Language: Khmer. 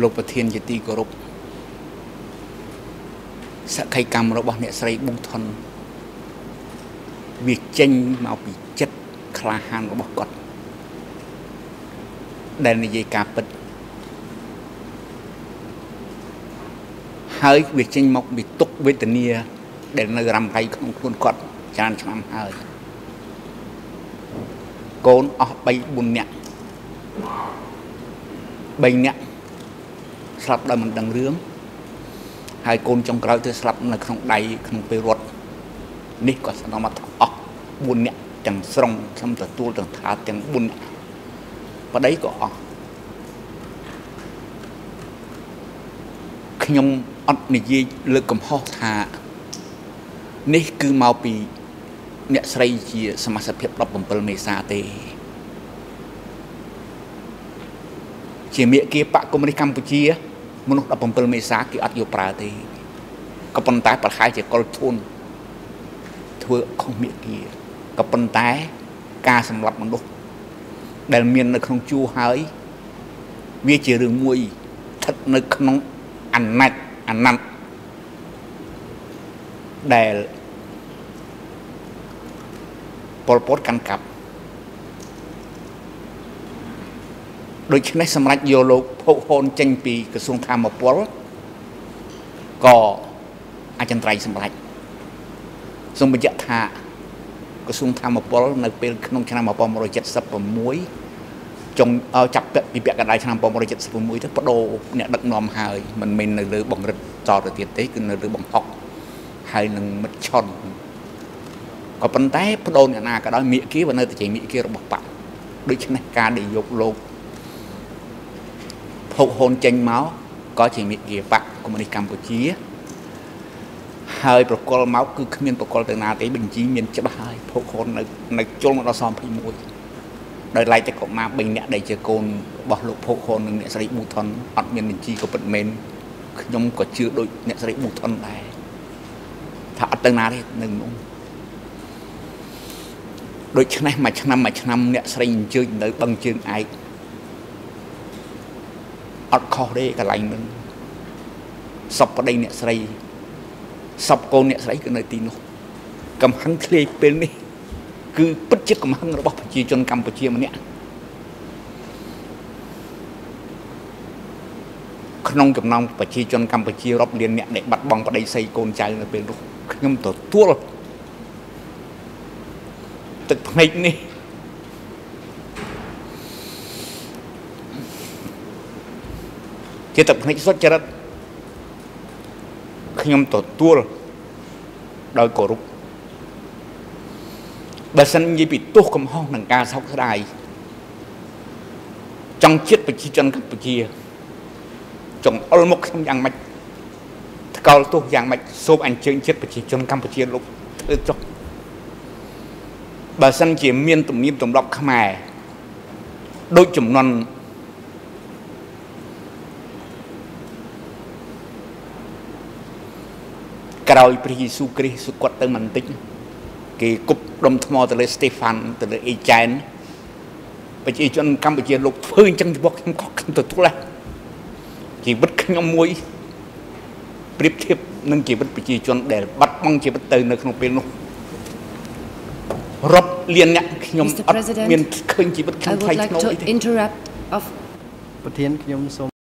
លោកប្រធានជាទីគោរពសក្ខីកម្មរបស់អ្នកស្រីប៊ុងថនវាចេញមកពីចិត្តក្លាហានរបស់គាត់ដែលនិយាយការពិតហើយវាចេញមកពីទុកវេទនា ដែលនៅរំរៃក្នុងខ្លួនគាត់ច្រើនឆ្នាំហើយកូនអស់3 4នាក់3នាក់ ស្លាប់ដោយមិនដឹងរឿងហើយកូនចុងក្រោយទៅស្លាប់នៅក្នុងដៃក្នុងពេលរត់នេះក៏ស្នំមកអស់4នាក់ទាំងស្រុងខ្ញុំទទួលទាំងថាទាំង4នាក់ប្តីក៏អស់ខ្ញុំអត់និយាយលើកកំហុសថានេះគឺមកពីអ្នកស្រីជាសមាជិកភាព17មេសាទេជាមេគាបកកុម្មុយនីសកម្ពុជា មនុស្ស17មេសាគេអត់យកប្រើទេក៏ប៉ុន្តែប្រហែលជាកុលធួនធ្វើខុសមេគាក៏ប៉ុន្តែការសម្លាប់មនុស្សដែលមាននៅក្នុងជួរហើយ វាជារឿងមួយស្ថិតនៅក្នុងអាណត្តិអាណត្តិដែលប៉ុលពតកាន់កាប់ ដូច្នេះសម្រាប់យកលោកភោគហូនចេញពីក្រសួងធម្មពលក៏អចិន្ត្រៃយ៍សម្រាប់សូមបញ្ជាក់ថាក្រសួងធម្មពលនៅពេលក្នុងឆ្នាំ1976ចុងចាប់ពីពាក់កណ្ដាលឆ្នាំ1976ទៅបដូរអ្នកដឹកនាំហើយមិនមែននៅលើបង្រិតតទៅទៀតទេគឺនៅលើបង្ហុកហើយនឹងមិត្តឆុនក៏ប៉ុន្តែបដូរអ្នកណាក៏ដោយមៀកគីវានៅតែជាមៀកគីរបស់បកដូច្នេះការដែលយកលោក ភោគហ៊ុនចេញមកក៏ជាមេគាបកកុម្មុយនីសកម្ពុជា ហើយប្រកល់មកគឺគ្មានប្រកល់ទៅណាទេបញ្ជីមានច្បាស់ហើយភោគហ៊ុននៅនៅជុលមកដល់សំ21ដោយឡែកតែកុមារ3នាក់ដែលជាកូនរបស់លោកភោគហ៊ុននិងអ្នកស្រីប៊ូថុនអត់មានបញ្ជីក៏ពិតមែនខ្ញុំក៏ជឿដូចអ្នកស្រីប៊ូថុនដែរថាអត់ទៅណាទេនៅនោះដូច្នេះមួយឆ្នាំមួយឆ្នាំអ្នកស្រីអញ្ជើញនៅបឹងជើងឯក អត់ខុសទេកន្លែងនឹងសពប្តីអ្នកស្រីសពកូនអ្នកស្រីគឺនៅទីនោះកំហឹងធ្លាយពេលនេះ គឺពិតជាកំហឹងរបស់ប្រជាជនកម្ពុជាម្នាក់ក្នុងចំណោមប្រជាជនកម្ពុជារាប់លានអ្នកដែលបាត់បង់ប្តីស្រីកូនចៅនៅពេលនោះខ្ញុំទទួលទឹកភ្នែកនេះ ជាទឹកភ្នែកសុចរិតខ្ញុំទទួលដោយគោរពបើសិននិយាយពីទោសកំហុសនឹងការសោកស្ដាយចង់ជាតិប្រជាជនកម្ពុជាចង់អុលមុខខ្ញុំយ៉ាងម៉េចថ្កោលទោសយ៉ាងម៉េចសូមអញ្ជើញជាតិប្រជាជនកម្ពុជាលោកធ្វើចុះបើសិនជាមានទំនៀមទម្លាប់ខ្មែរដូចចំនួន ក្រោយព្រះយេស៊ូវគ្រីស្ទគាត់ទៅបន្តិចគេគប់ដុំថ្មទៅលើស្តេហ្វាន់ទៅលើអេចែនប្រជាជនកម្ពុជាលោកធ្វើអញ្ចឹងចំពោះខ្ញុំខុសខ្ញុំទទួលជីវិតខ្ញុំមួយប្រៀបធៀបនឹងជីវិតប្រជាជនដែលបាត់បង់ជីវិតទៅនៅក្នុងពេលនោះរាប់លានអ្នកខ្ញុំអត់មានឃើញជីវិតខ្ញុំថ្លៃថ្នូរអីទេ interrupt of ប្រធានខ្ញុំសូម